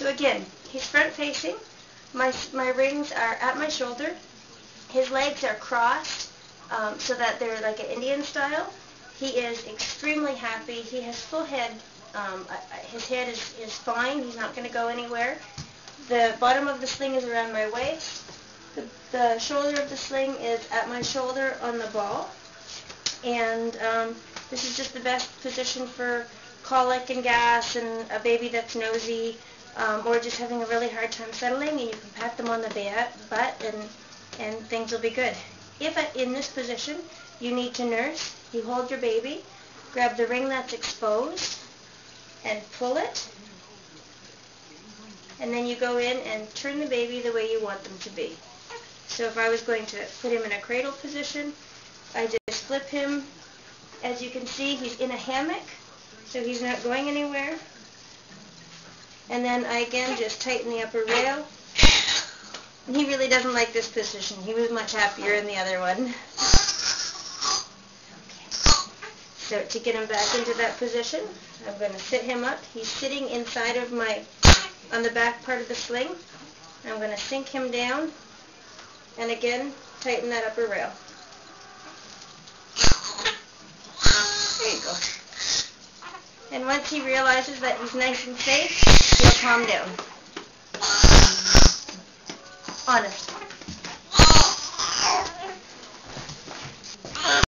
So again, he's front facing. My, my rings are at my shoulder. His legs are crossed um, so that they're like an Indian style. He is extremely happy. He has full head. Um, his head is, is fine. He's not going to go anywhere. The bottom of the sling is around my waist. The, the shoulder of the sling is at my shoulder on the ball. And um, this is just the best position for colic and gas and a baby that's nosy um, or just having a really hard time settling and you can pat them on the butt and, and things will be good. If in this position you need to nurse, you hold your baby, grab the ring that's exposed and pull it and then you go in and turn the baby the way you want them to be. So if I was going to put him in a cradle position, I just flip him. As you can see, he's in a hammock, so he's not going anywhere. And then I again just tighten the upper rail. And he really doesn't like this position. He was much happier in the other one. So to get him back into that position, I'm going to sit him up. He's sitting inside of my, on the back part of the sling. I'm going to sink him down and again tighten that upper rail. There you go. And once he realizes that he's nice and safe, he'll calm down. Honest.